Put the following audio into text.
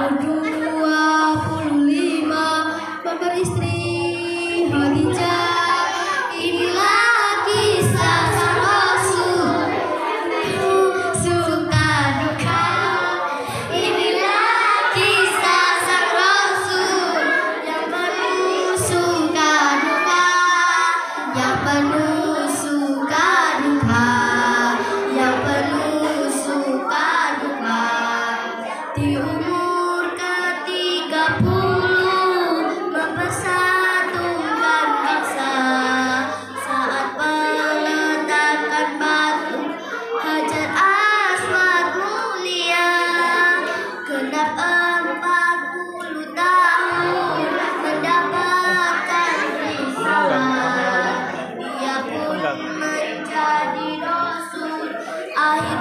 I'm. Empat puluh tahun mendapatkan islam, ia pun menjadi rasul. Akhir